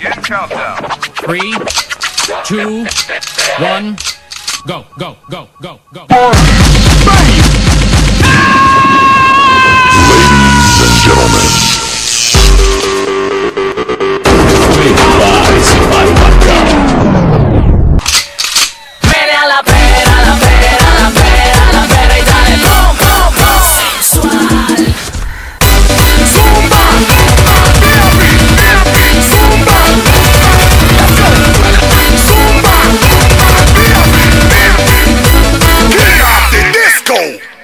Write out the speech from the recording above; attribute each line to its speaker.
Speaker 1: countdown.
Speaker 2: Three, two, one, go, go, go, go, go.
Speaker 1: Bang! Go!